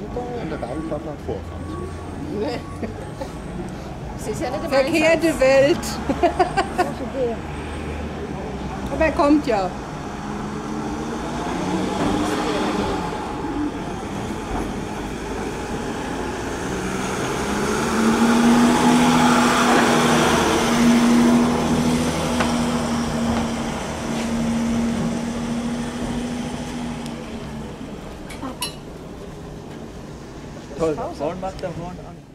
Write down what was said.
Dubai und der Gabelstapler hat Vorfahrt. Nee. Sie ist ja nicht Verkehrte Welt. Aber er kommt ja. Toll, Paul macht der Horn an.